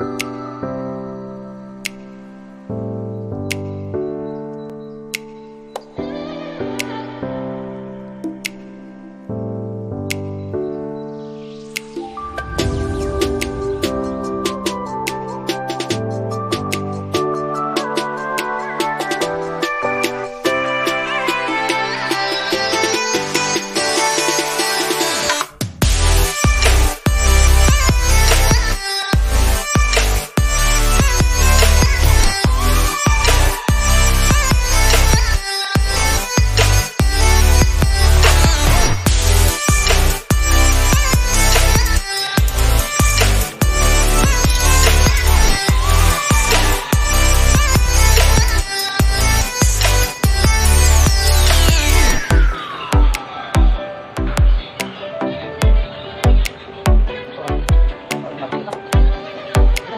you.